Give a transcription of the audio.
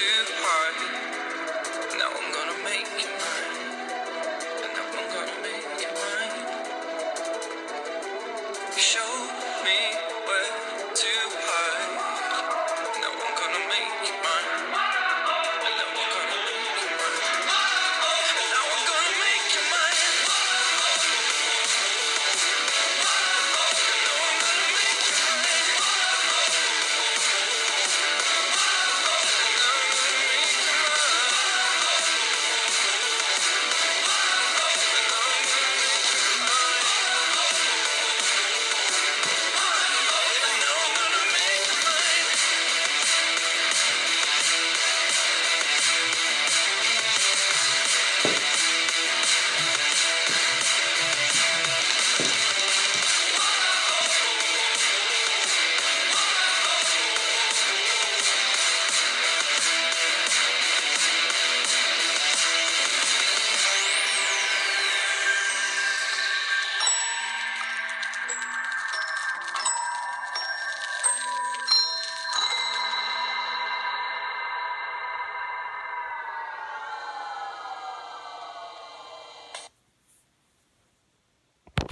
to party.